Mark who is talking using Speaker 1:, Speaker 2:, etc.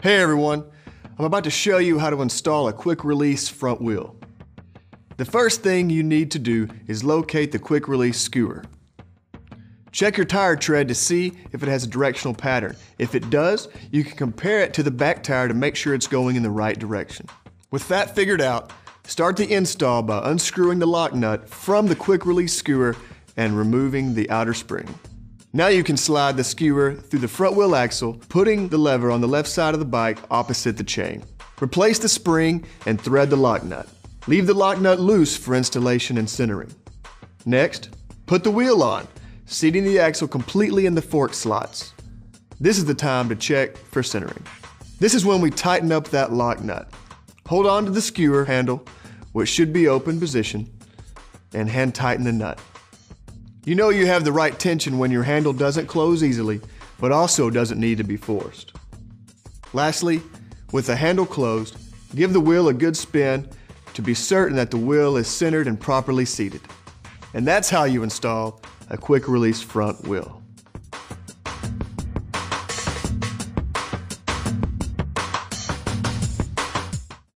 Speaker 1: Hey everyone, I'm about to show you how to install a quick release front wheel. The first thing you need to do is locate the quick release skewer. Check your tire tread to see if it has a directional pattern. If it does, you can compare it to the back tire to make sure it's going in the right direction. With that figured out, start the install by unscrewing the lock nut from the quick release skewer and removing the outer spring. Now you can slide the skewer through the front wheel axle, putting the lever on the left side of the bike opposite the chain. Replace the spring and thread the lock nut. Leave the lock nut loose for installation and centering. Next, put the wheel on, seating the axle completely in the fork slots. This is the time to check for centering. This is when we tighten up that lock nut. Hold on to the skewer handle, which should be open position, and hand tighten the nut. You know you have the right tension when your handle doesn't close easily, but also doesn't need to be forced. Lastly, with the handle closed, give the wheel a good spin to be certain that the wheel is centered and properly seated. And that's how you install a quick release front wheel.